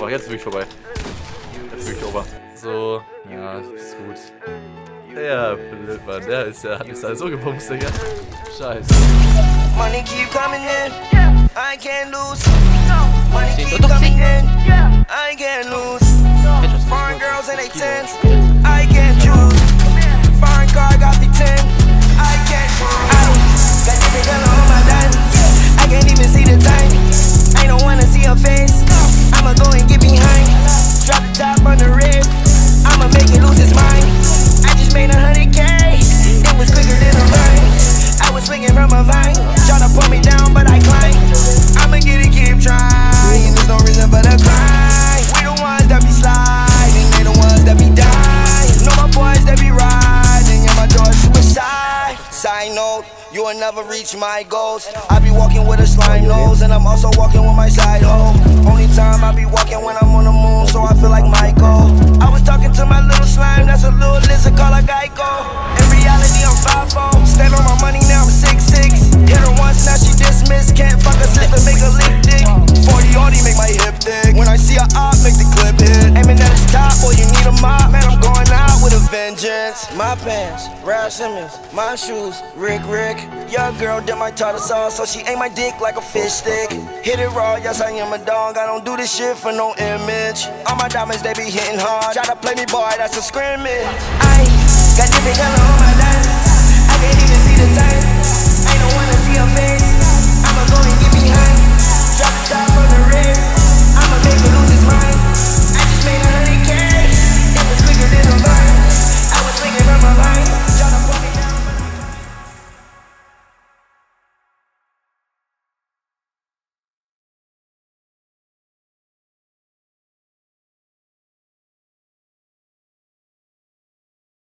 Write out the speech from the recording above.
over. Jetzt ist wirklich vorbei. Jetzt ist wirklich over. So, ja, ist gut. Der blöd, Mann. Der ist ja, hat mich da so gebumst, Digga. Scheiße. Money keep coming in. I can't lose. Money keep coming in. I can't lose. Foreign girls and they tens. You will never reach my goals. I be walking with a slime nose, and I'm also walking with my side hoe. Only time I be walking when I'm on the moon, so I feel like Michael. I was talking to my little slime, that's a little lizard called a Geico. In reality, I'm 5 Stand on my money now, I'm 6'6. Hit her once, now she dismissed. Can't fuck a sister, make a lick dick. 40 Audi, make my hip thick. When I see her vengeance. My pants, Raf Simons. My shoes, Rick Rick. Young girl did my tartar sauce, so she ate my dick like a fish stick. Hit it raw, yes, I am a dog. I don't do this shit for no image. All my diamonds, they be hitting hard. Try to play me, boy, that's a scrimmage. I got different my